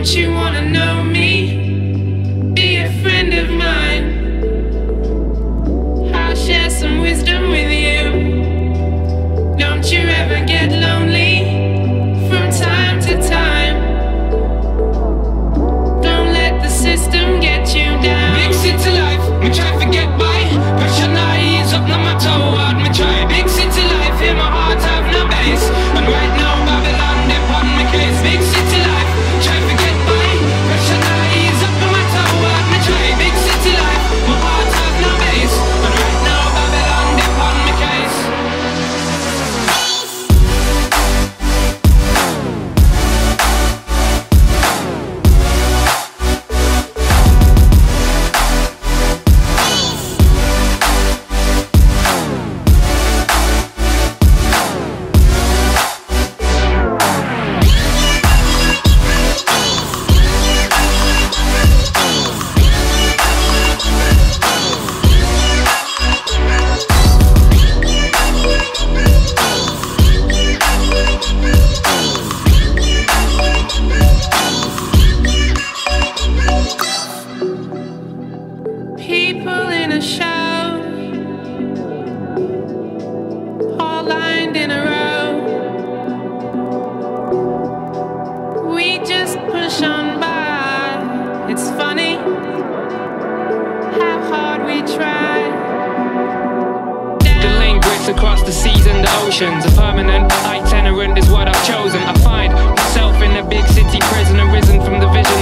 don't you the seas and the oceans. A permanent itinerant is what I've chosen. I find myself in a big city prison, arisen from the vision